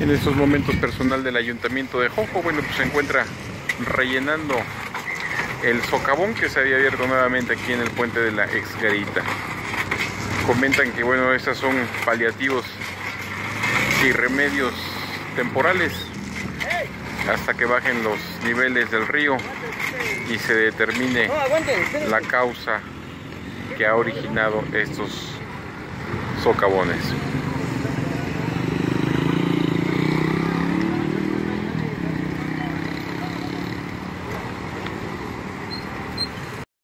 En estos momentos personal del ayuntamiento de Jojo, bueno, pues se encuentra rellenando el socavón que se había abierto nuevamente aquí en el puente de la exgarita. Comentan que bueno, estos son paliativos y remedios temporales hasta que bajen los niveles del río y se determine la causa que ha originado estos socavones.